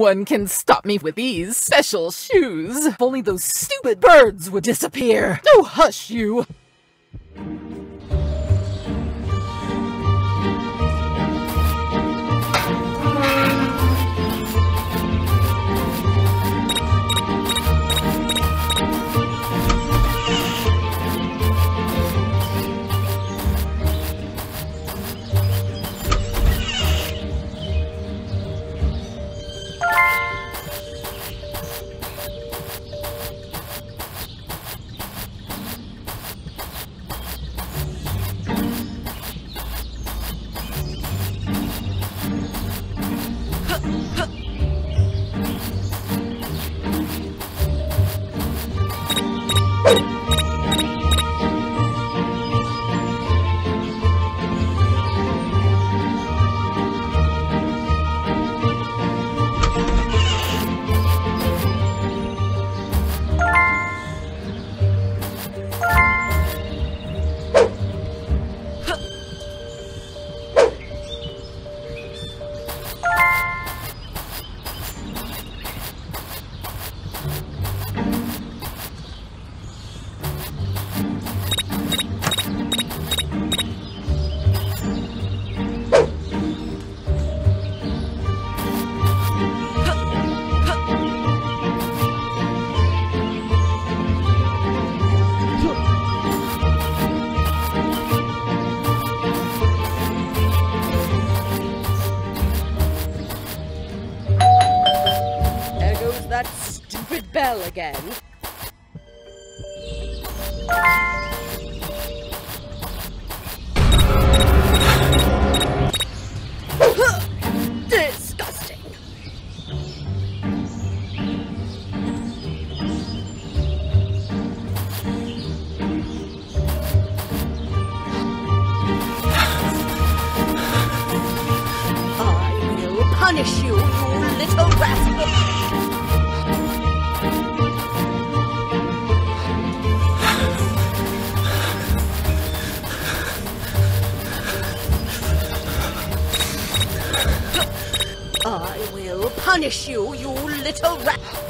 one can stop me with these special shoes. If only those stupid birds would disappear. Oh, hush you. Again. Punish you, you little rat.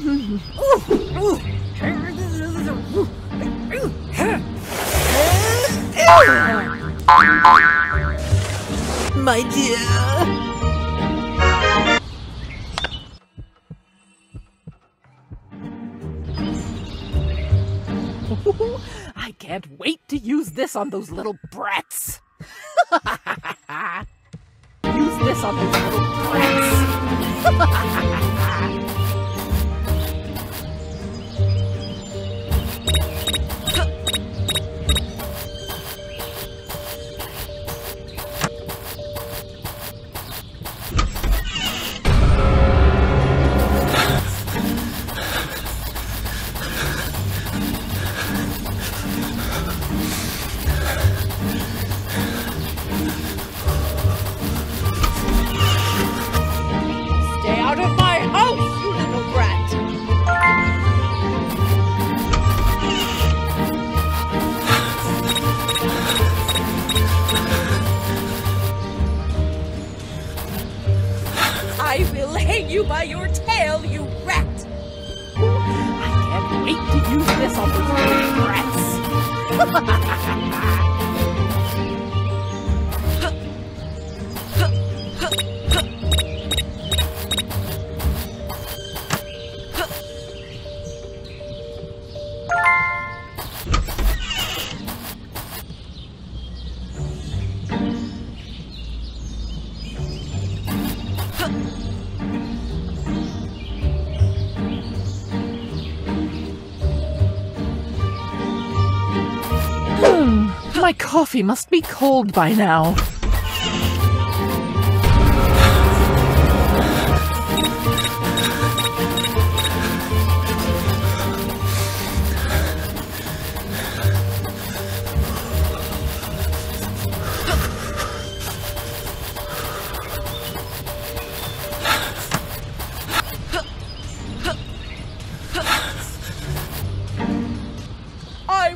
My dear! I can't wait to use this on those little brats. use this on those little brats. my coffee must be cold by now.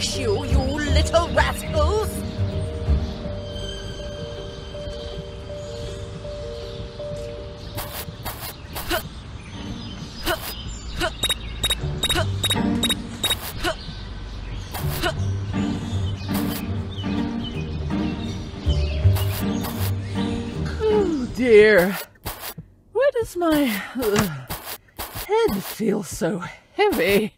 Punish you, you little rascals! Oh dear. Why does my uh, head feel so heavy?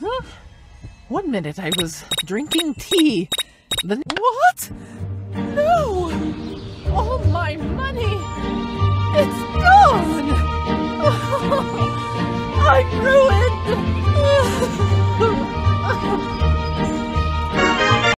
Huh? One minute I was drinking tea. Then what? No! All my money! It's gone! I